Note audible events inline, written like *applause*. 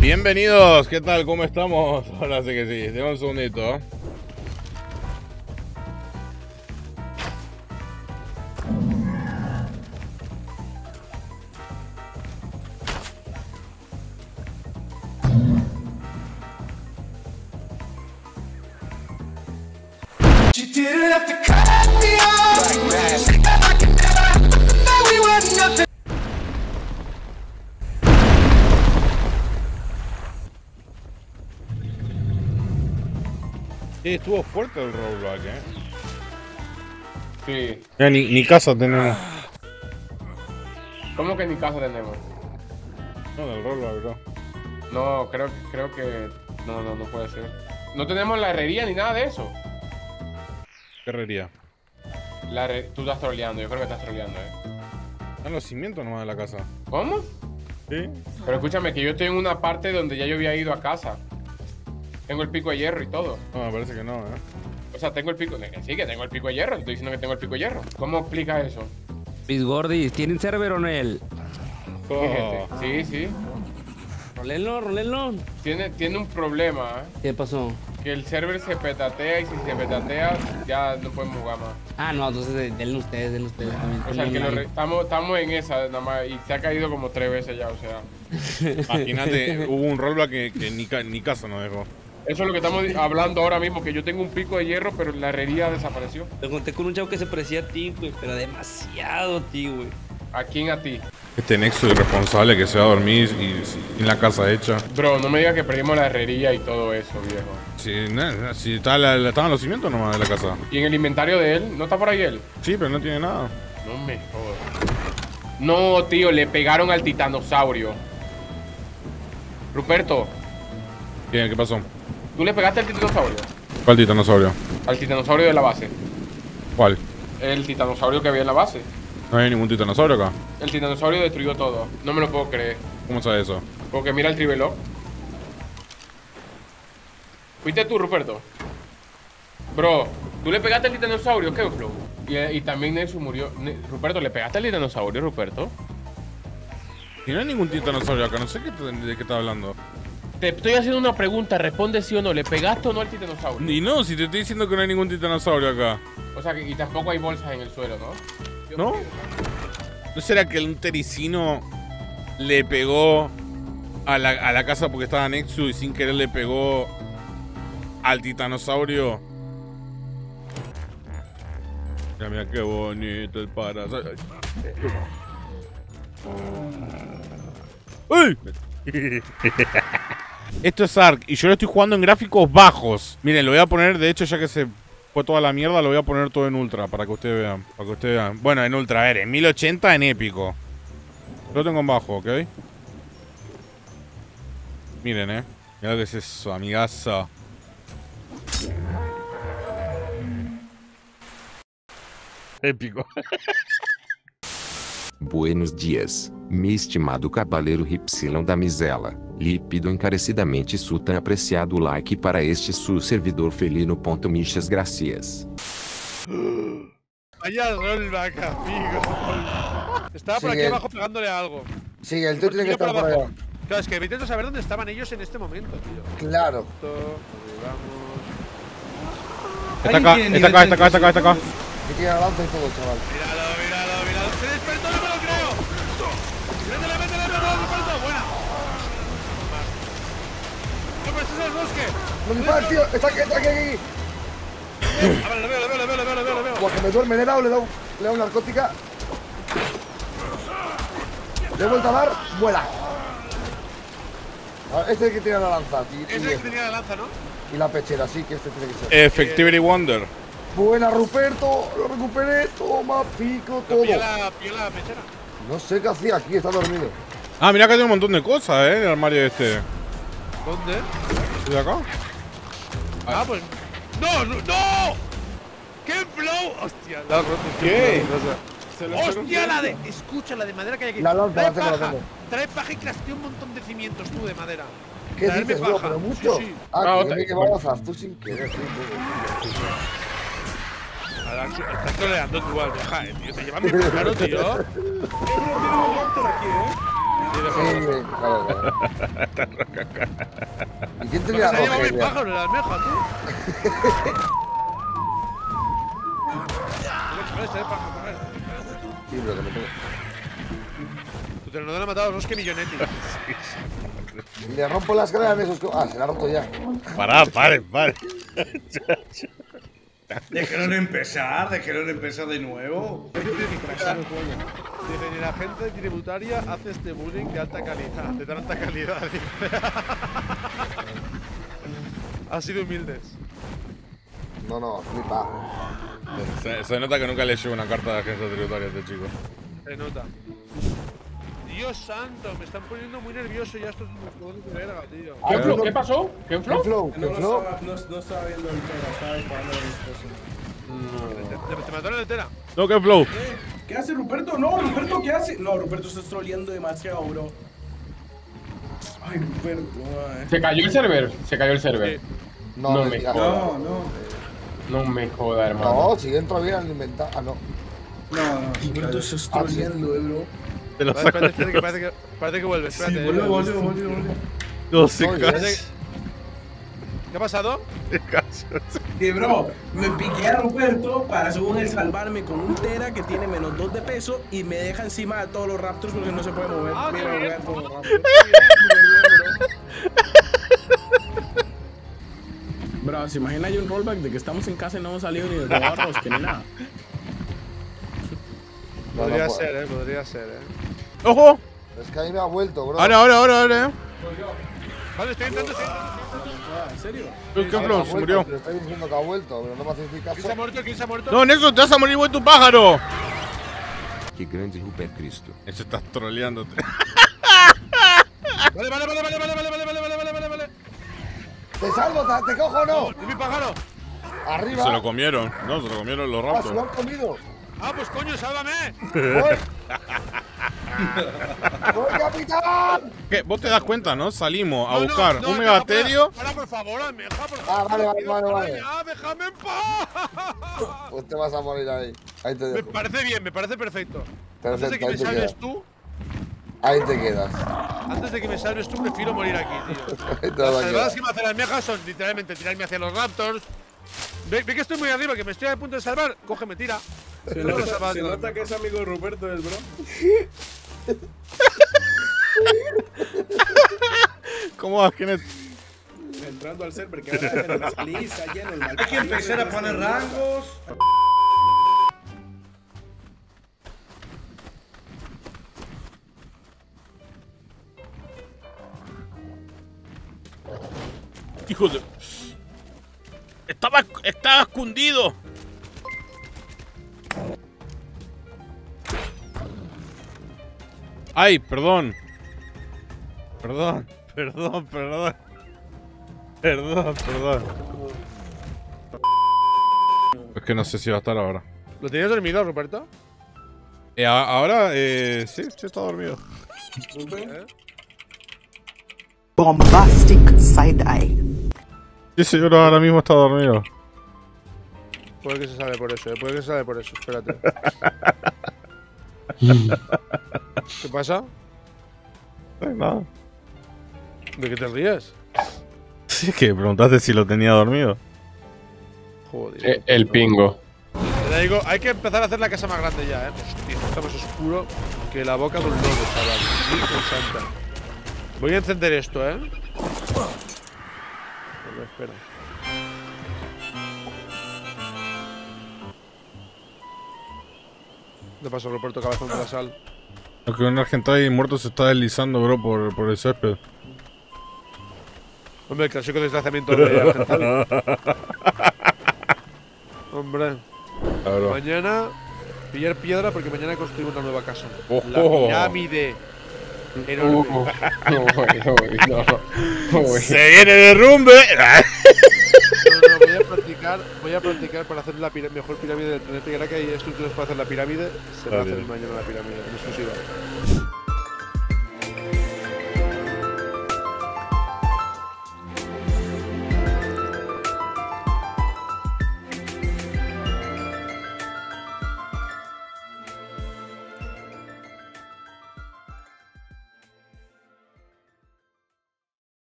Bienvenidos, ¿qué tal? ¿Cómo estamos? *laughs* Ahora sí que sí, déjame un segundito. You didn't. Sí, estuvo fuerte el rollback, eh. Sí. Ni, ni casa tenemos. ¿Cómo que ni casa tenemos? No, del rollback, bro. No, creo, creo que. No, no, no puede ser. No tenemos la herrería ni nada de eso. ¿Qué herrería? La herre- Tú estás troleando, yo creo que estás troleando, eh. Están los cimientos nomás de la casa. ¿Cómo? Sí. Pero escúchame, que yo estoy en una parte donde ya yo había ido a casa. Tengo el pico de hierro y todo. No, me parece que no, eh. O sea, tengo el pico. que Sí, que tengo el pico de hierro. Estoy diciendo que tengo el pico de hierro. ¿Cómo explica eso? Mis gordis, ¿tienen server o no él? Oh. *laughs* Sí, sí. Rolenlo, rolenlo. Tiene, tiene un problema, ¿eh? ¿Qué pasó? Que el server se petatea y si se petatea ya no podemos jugar más. Ah, no, entonces eh, denle ustedes, denle ustedes también. O sea, que lo estamos, estamos en esa nada más y se ha caído como tres veces ya, o sea. Imagínate, *laughs* hubo un rollback que, que ni, ca- ni casa nos dejó. Eso es lo que estamos hablando ahora mismo, que yo tengo un pico de hierro, pero la herrería desapareció. Te conté con un chavo que se parecía a ti, güey, pero demasiado a ti, güey. ¿A quién a ti? Este nexo irresponsable que se va a dormir y sin la casa hecha. Bro, no me digas que perdimos la herrería y todo eso, viejo. Si, nada, si está la- la- estaban los cimientos nomás de la casa. ¿Y en el inventario de él? ¿No está por ahí él? Sí, pero no tiene nada. No me jodas. No, tío, le pegaron al titanosaurio. Ruperto, ¿Qué, qué pasó? ¿tú le pegaste al titanosaurio? ¿Cuál titanosaurio? Al titanosaurio de la base. ¿Cuál? El titanosaurio que había en la base. No hay ningún titanosaurio acá. El titanosaurio destruyó todo. No me lo puedo creer. ¿Cómo sabes eso? Porque mira el tribeló. ¿Fuiste tú, Ruperto? Bro, ¿tú le pegaste al titanosaurio? ¿Qué, Flow? Y, y también Nelson murió. Ne- Ruperto, ¿le pegaste al titanosaurio, Ruperto? No hay ningún titanosaurio acá, no sé qué, de qué estás hablando. Te estoy haciendo una pregunta, responde sí o no. ¿Le pegaste o no al titanosaurio? Y no, si te estoy diciendo que no hay ningún titanosaurio acá. O sea, que, y tampoco hay bolsas en el suelo, ¿no? ¿No? ¿No será que un tericino le pegó a la, a la casa porque estaba Nexus y sin querer le pegó al titanosaurio? Mira, mira qué bonito el parasaurio. *laughs* ¡Uy! Esto es Ark y yo lo estoy jugando en gráficos bajos. Miren, lo voy a poner, de hecho, ya que se fue toda la mierda, lo voy a poner todo en ultra para que ustedes vean. Para que ustedes vean. Bueno, en ultra, a ver, en 1080 en épico. Lo tengo en bajo, ¿ok? Miren, eh. Mira lo que es eso, amigazo. Épico. Buenos dias, meu estimado cavaleiro Ripsilon da Misela. Lhe pido encarecidamente su tan apreciado like para este su servidor felino. Ponto Michas Gracias. Vaya rollback, amigo. Estaba por Sigue. aquí abajo pegándole a algo. Sí, el tío tiene que estar por abajo. allá. Claro, es que intento saber dónde estaban ellos en este momento, tío. Claro. Vamos. Está acá, está acá, está acá, está acá, está acá. Que tiene la lanza y todo, chaval. Míralo. Es el bosque! ¡No dispares, tío! ¡Está aquí, está aquí! aquí. Ah, vale, lo veo, lo veo, lo veo, lo veo, lo veo, lo veo. Buah, que me duerme, le he dado, le he dado, le he dado narcótica. Le he vuelto a dar, vuela. Ah, Este es el que tiene la lanza, tío. Ese es el que tenía la lanza, ¿no? Y la pechera, sí, que este tiene que ser. Effectivity Wonder. Buena, Ruperto, lo recuperé, toma, pico, todo. Pilla la, pilla la pechera. No sé qué hacía aquí, está dormido. Ah, mira acá tiene un montón de cosas, eh, en el armario este. ¿Dónde? ¿De acá? Ah, pues. ¡No, no! ¡No! ¡Qué flow! ¡Hostia! La ¿Qué? ¡Hostia! La de. Escucha, la de madera que hay aquí. La lanza, trae la tengo, la paja. Trae paja y craftea un montón de cimientos tú de madera. ¿Qué Traerme dices, paja. ¿Pero mucho? Sí, sí. Ah, Ah, que tú sin querer, sí, sí. Estás troleando tú al viajar, eh, tío. Te llevan bien claro, tío. *laughs* Sí, claro, claro. ¿Y ¿Quién te la lleva mi pájaro, la almeja, tú? Sí, pero que me tengo. Tu te lo han matado, no es que millonetti. Le rompo las gradas esos. Ah, se la roto ya. Pará, paren, paren. Dejaron empezar, dejaron empezar de nuevo. Dice, la gente tributaria hace este bullying de alta calidad, de tanta calidad ha sido humildes. No, no, flipa. Se, se nota que nunca le llevo una carta de agencia tributaria a este chico. Se nota. Dios santo, me están poniendo muy nervioso ya estos jugadores de verga, tío. ¿Qué, tú flow? no- ¿Qué pasó? ¿Qué ¿Qué flow? ¿Qué No, lo flow? estaba, no, no estaba viendo el tema, estaba disparando a mi esposo. Te, te mataron entera. No, que flow. ¿Qué? ¿Qué hace Ruperto? No, Ruperto, ¿qué hace? No, Ruperto está troleando demasiado, bro. Ay, Ruperto, ay. Se cayó el server. Se cayó el server. No, No me digas. No, no. No me joda, hermano. No, si entro bien al inventar. Ah, no. No, no, Ruperto está troleando, eh, bro. Te lo saco. espérate, espérate, que parece que, vuelve. Espérate. Sí, boludo, boludo, boludo, boludo. No se. ¿Qué ha pasado? Que bro, me piqué a Ruperto para según él salvarme con un Tera que tiene menos 2 de peso y me deja encima de todos los Raptors porque no se puede mover. Ah, Mira, qué *laughs* sea, se imagina hay un rollback de que estamos en casa y no hemos salido ni de robarnos, que ni nada. Podría no ser, eh, podría ser, eh. ¡Ojo! Es que ahí me ha vuelto, bro. Ahora, ahora, ahora, ahora. Eh. Vale, estoy intentando, estoy intentando. Ah, ¿En serio? ¿Qué sí, flow? Se murió. Te estoy diciendo que ha vuelto, pero no me hacéis caso. ¿Quién se ha muerto? ¿Quién se ha muerto? No, Nelson, te vas a morir, güey, tu pájaro. Qué grande Rupert Cristo. Eso estás troleándote. vale, vale, vale, vale, vale, vale. ¿Te salvo? ¿Te, cojo o no? ¿Y mi pájaro? Arriba. Se lo comieron. No, se lo comieron los Ah, se lo han comido. Ah, pues coño, sálvame. ¡Voy! *laughs* ¡Voy, capitán! ¿Qué? Vos te das cuenta, ¿no? Salimos a No, no, buscar no, un deja, megaterio. Para, por favor, almeja, por favor. Ah, vale, vale, vale, vale. allá, déjame en paz. Pues te vas a morir ahí. Ahí te Me dejo. parece bien, me parece perfecto. Antes de que Perfecto, me salves tú, Ahí te quedas. antes de que me salves tú, prefiero morir aquí, tío. *laughs* Las vas a salvadas que me hace la almeja son literalmente tirarme hacia los raptors. Ve, ve que estoy muy arriba, que me estoy a punto de salvar. Cógeme, tira. Se No lo nota, salvas, se no. nota que es amigo de Ruperto, el bro. *laughs* ¿Cómo vas, Kenneth? Entrando al server, que ahora me salí, está lleno el Hay que empezar a poner rangos. Hijo de. Estaba, estaba escondido. Ay, perdón. Perdón, *laughs* perdón, perdón. Perdón, perdón. Es que no sé si va a estar ahora. ¿Lo tenías dormido, Ruperto? Eh, ahora, eh, sí, sí está dormido. bombastic side eye. Sí, señor, ahora mismo está dormido. Puede que se sale por eso, eh. Puede que se sale por eso, espérate. *laughs* ¿Qué pasa? Eh, nada. ¿De qué te ríes? Sí, que preguntaste si lo tenía dormido. Joder. Eh, el pingo. Te digo, hay que empezar a hacer la casa más grande ya, eh. Hostia, está más oscuro que la boca de un lobo, chaval. Santa. Voy a encender esto, eh. A ver, espera. ¿Qué pasa, Roberto Cabezón de la Sal? Lo que un argentino muerto se está deslizando, bro, por, por el césped. Hombre, el clásico desplazamiento de Argentina. *laughs* Hombre, Claro. mañana pillar piedra porque mañana construimos una nueva casa. Ojo. La pirámide. Uh, no, uy, no, uy. *laughs* ¡Se viene derrumbe! No, no, voy a practicar, voy a practicar para hacer la pira- mejor pirámide del planeta. Y ahora que hay estructuras para hacer la pirámide, se va a hacer mañana la pirámide, en exclusiva.